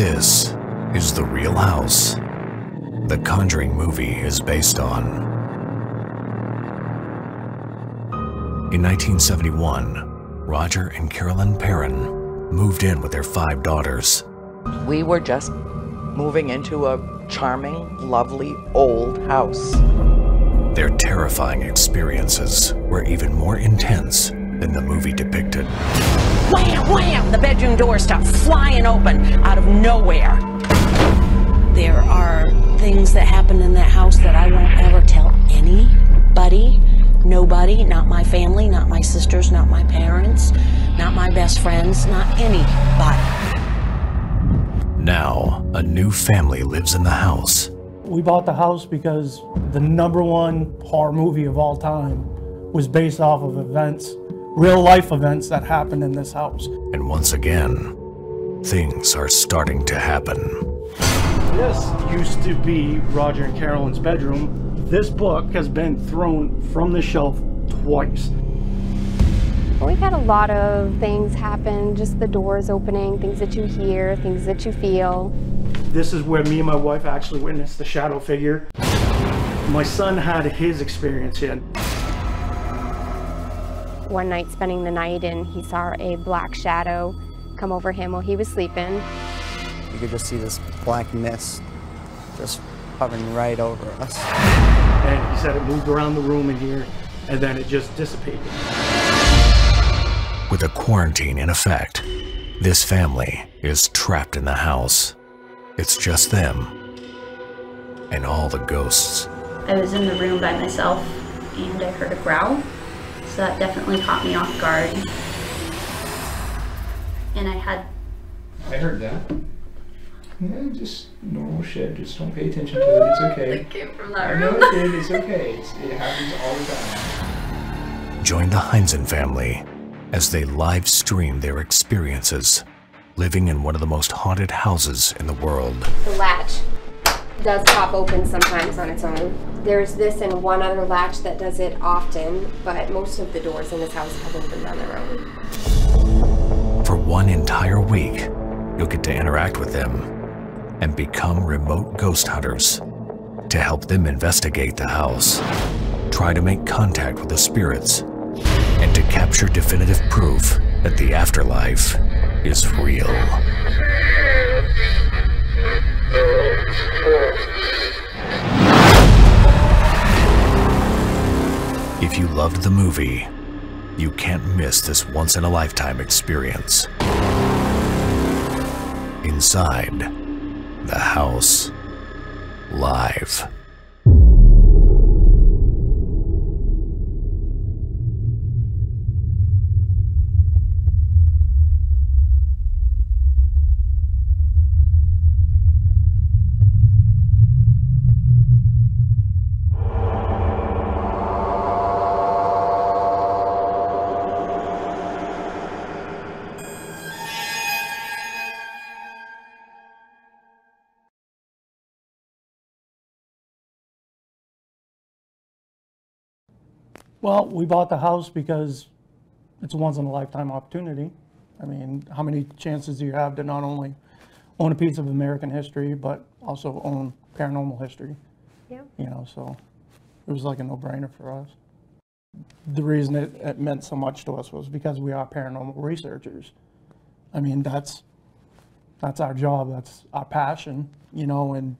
This is the real house the Conjuring movie is based on. In 1971, Roger and Carolyn Perron moved in with their five daughters. We were just moving into a charming, lovely, old house. Their terrifying experiences were even more intense than the movie depicted. Wham, wham! The bedroom door stopped flying open out of nowhere. There are things that happen in that house that I won't ever tell anybody. Nobody, not my family, not my sisters, not my parents, not my best friends, not anybody. Now, a new family lives in the house. We bought the house because the number one horror movie of all time was based off of events, real life events that happened in this house. And once again, things are starting to happen. This used to be Roger and Carolyn's bedroom. This book has been thrown from the shelf twice. We've had a lot of things happen, just the doors opening, things that you hear, things that you feel. This is where me and my wife actually witnessed the shadow figure. My son had his experience here. One night spending the night and he saw a black shadow come over him while he was sleeping. You could just see this black mist just hovering right over us. And he said it moved around the room in here and then it just dissipated. With a quarantine in effect, this family is trapped in the house. It's just them and all the ghosts. I was in the room by myself and I heard a growl, so that definitely caught me off guard. And I had. I heard that. Yeah, just normal shit. Just don't pay attention to it. It's okay. It came from that I know room. it did. It's okay. It's, it happens all the time. Join the Heinzen family as they live stream their experiences living in one of the most haunted houses in the world. The latch does pop open sometimes on its own. There's this and one other latch that does it often, but most of the doors in this house have opened on their own. For one entire week, you'll get to interact with them and become remote ghost hunters to help them investigate the house, try to make contact with the spirits, and to capture definitive proof that the afterlife is real. If you loved the movie, you can't miss this once in a lifetime experience. Inside the house, live. Well, we bought the house because it's a once in a lifetime opportunity. I mean, how many chances do you have to not only own a piece of American history, but also own paranormal history? Yeah. You know, so it was like a no brainer for us. The reason it, it meant so much to us was because we are paranormal researchers. I mean, that's that's our job, that's our passion, you know, and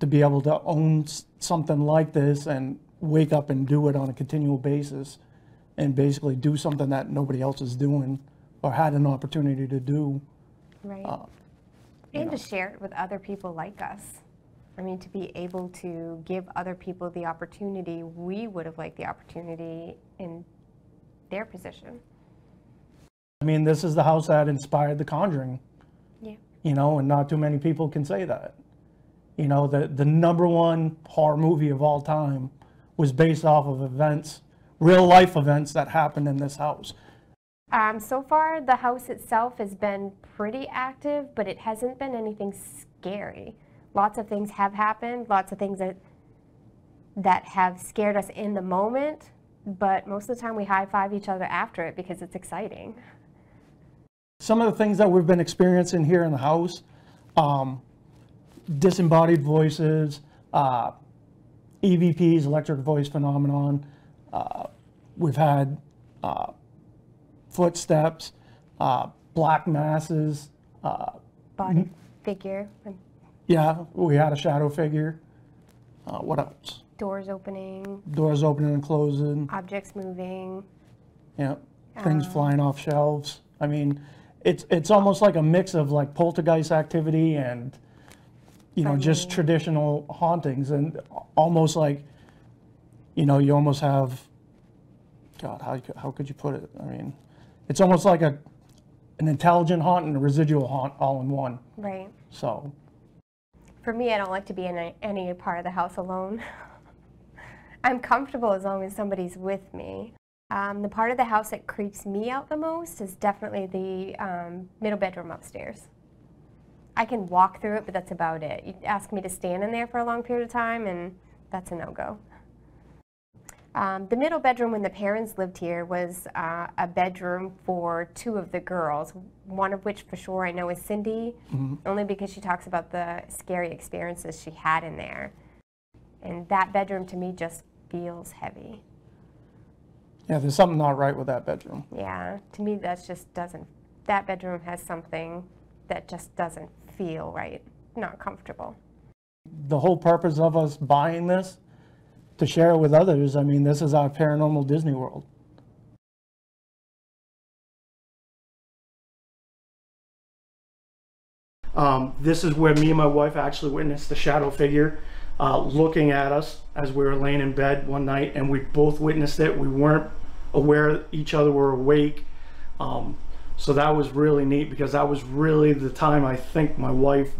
to be able to own something like this and wake up and do it on a continual basis and basically do something that nobody else is doing or had an opportunity to do. Right. Uh, and to share it with other people like us. I mean, to be able to give other people the opportunity we would have liked the opportunity in their position. I mean, this is the house that inspired The Conjuring, Yeah. you know, and not too many people can say that. You know, the, the number one horror movie of all time was based off of events, real life events that happened in this house. Um, so far, the house itself has been pretty active, but it hasn't been anything scary. Lots of things have happened, lots of things that that have scared us in the moment, but most of the time we high five each other after it because it's exciting. Some of the things that we've been experiencing here in the house, um, disembodied voices, uh, EVPs, electric voice phenomenon. Uh, we've had uh, footsteps, uh, black masses. Uh, Body figure, yeah, we had a shadow figure. Uh, what else? doors opening, Doors opening and closing. objects moving. Yeah, things flying off shelves. I mean, it's it's almost like a mix of like poltergeist activity and you know just traditional hauntings and almost like you know you almost have God how could- how could you put it? I mean, it's almost like a an intelligent haunt and a residual haunt all in one. Right. So For me, I don't like to be in a- any part of the house alone. I'm comfortable as long as somebody's with me. Um, the part of the house that creeps me out the most is definitely the um, middle bedroom upstairs. I can walk through it, but that's about it. You ask me to stand in there for a long period of time, and that's a no-go. Um, the middle bedroom when the parents lived here was uh, a bedroom for two of the girls, one of which for sure I know is Cindy, only because she talks about the scary experiences she had in there. And that bedroom to me just feels heavy. yeah, there's something not right with that bedroom. Yeah, to me that's just doesn't, that bedroom has something that just doesn't feel right, not comfortable. the whole purpose of us buying this to share it with others. I mean, this is our paranormal Disney World. Um, this is where me and my wife actually witnessed the shadow figure uh, looking at us as we were laying in bed one night, and we both witnessed it. We weren't aware each other were awake. Um, so that was really neat because that was really the time I think my wife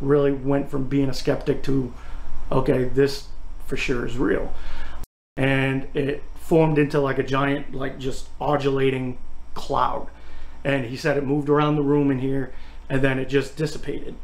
really went from being a skeptic to, okay, this for sure is real. And it formed into like a giant, like just undulating cloud. And he said it moved around the room in here and then it just dissipated.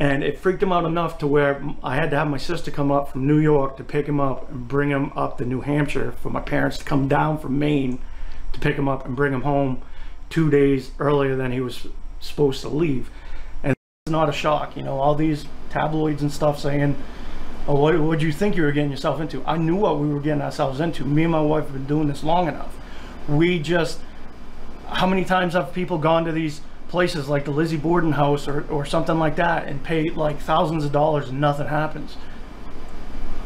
And it freaked him out enough to where I had to have my sister come up from New York to pick him up and bring him up to New Hampshire for my parents to come down from Maine to pick him up and bring him home two days earlier than he was supposed to leave. And it's not a shock, you know, all these tabloids and stuff saying, oh, what would you think you were getting yourself into? I knew what we were getting ourselves into. Me and my wife have been doing this long enough. We just, how many times have people gone to these places like the Lizzie Borden house or, or something like that and paid like thousands of dollars and nothing happens?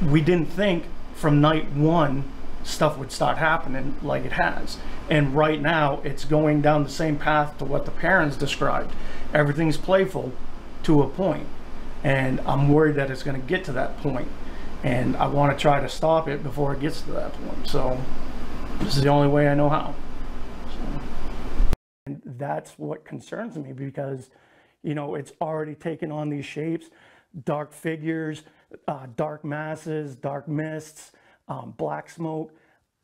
We didn't think from night one stuff would start happening like it has. And right now it's going down the same path to what the parents described. Everything's playful to a point and I'm worried that it's going to get to that point and I want to try to stop it before it gets to that point so this is the only way I know how and that's what concerns me because you know it's already taken on these shapes dark figures uh, dark masses dark mists um, black smoke.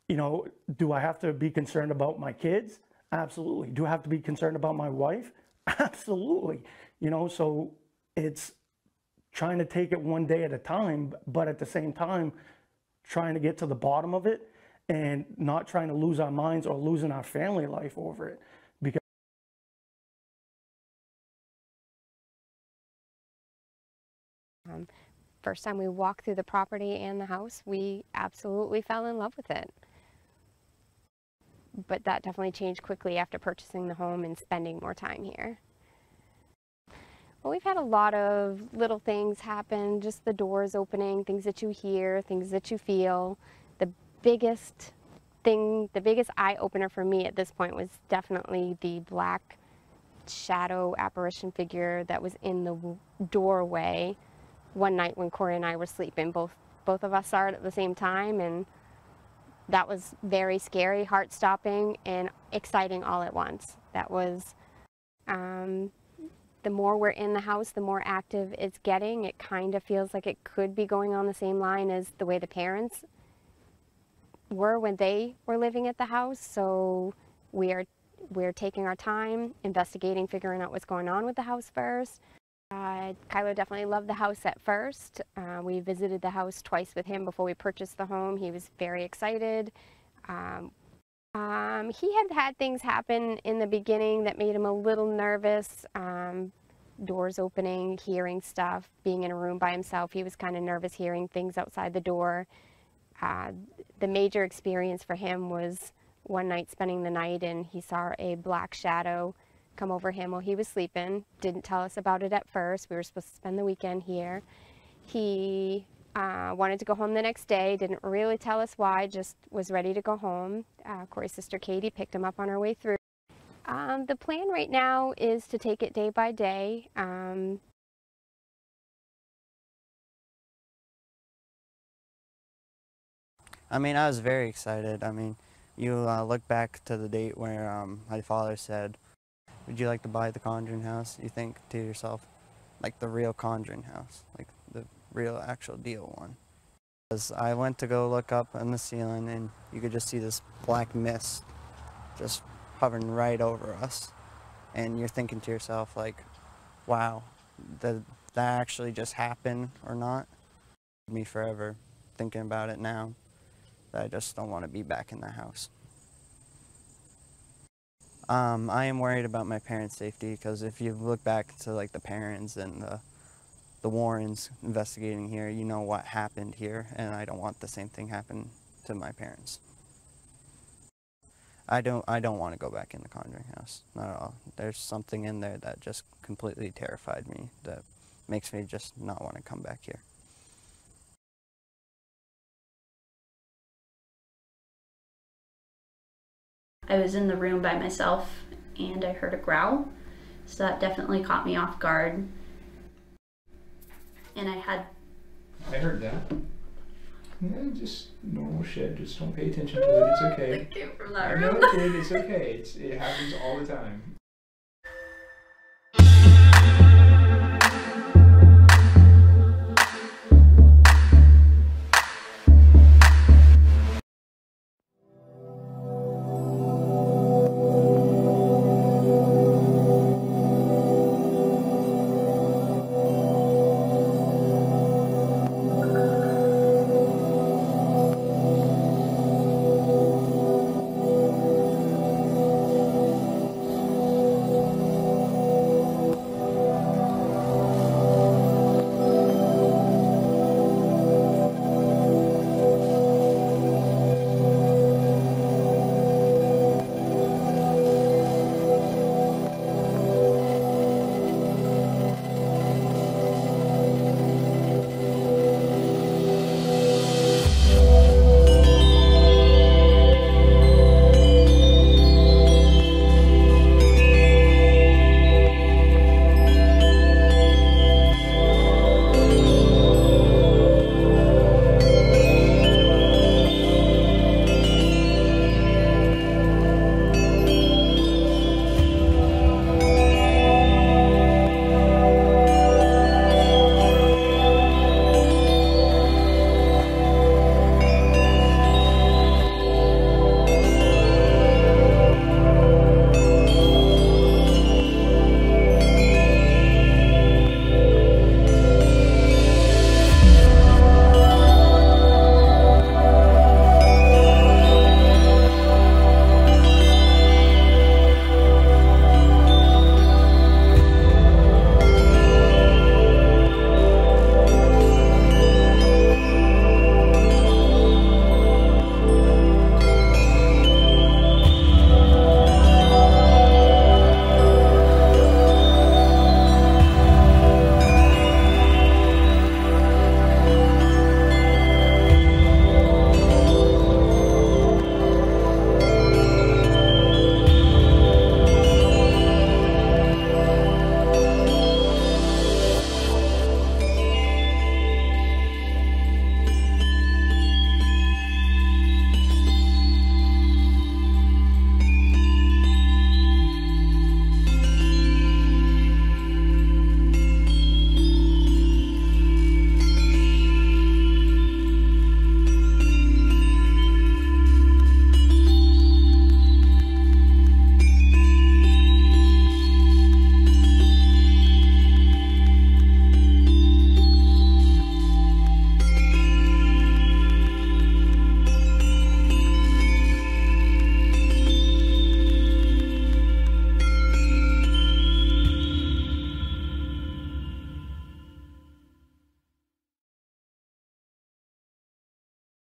You know do I have to be concerned about my kids? Absolutely. Do I have to be concerned about my wife? Absolutely. You know so it's trying to take it one day at a time, but at the same time, trying to get to the bottom of it and not trying to lose our minds or losing our family life over it. First time we walked through the property and the house, we absolutely fell in love with it. But that definitely changed quickly after purchasing the home and spending more time here. Well, we've had a lot of little things happen, just the doors opening, things that you hear, things that you feel. The biggest thing, the biggest eye opener for me at this point was definitely the black shadow apparition figure that was in the doorway one night when Corey and I were sleeping. Both both of us it at the same time and that was very scary, heart stopping, and exciting all at once. That was um, the more we're in the house, the more active it's getting. It kind of feels like it could be going on the same line as the way the parents were when they were living at the house. So we are we're taking our time, investigating, figuring out what's going on with the house first. Uh, Kylo definitely loved the house at first. Uh, we visited the house twice with him before we purchased the home. He was very excited. Um, Um, he had had things happen in the beginning that made him a little nervous. Um, doors opening, hearing stuff, being in a room by himself. He was kind of nervous hearing things outside the door. Uh, the major experience for him was one night spending the night and he saw a black shadow come over him while he was sleeping. Didn't tell us about it at first. We were supposed to spend the weekend here. He uh, wanted to go home the next day, didn't really tell us why, just was ready to go home. Uh, Corey's sister Katie picked him up on her way through. Um, the plan right now is to take it day by day. Um, I mean, I was very excited. I mean, you uh, look back to the date where um, my father said, would you like to buy the Conjuring house? You think to yourself, like the real Conjuring house, like the real actual deal one. As I went to go look up on the ceiling and you could just see this black mist just hovering right over us. And you're thinking to yourself like, wow, did that actually just happen or not? Me forever thinking about it now that I just don't want to be back in the house. Um, I am worried about my parents' safety because if you look back to like the parents and the the Warrens investigating here, you know what happened here, and I don't want the same thing happen to my parents. I don't I don't want to go back in the Conjuring house, not at all. There's something in there that just completely terrified me that makes me just not want to come back here. I was in the room by myself and I heard a growl. So that definitely caught me off guard. And I had I heard that. Yeah, just normal shit. Just don't pay attention to it. It's okay. it came from I that know room. it did. It's okay. It's, it happens all the time.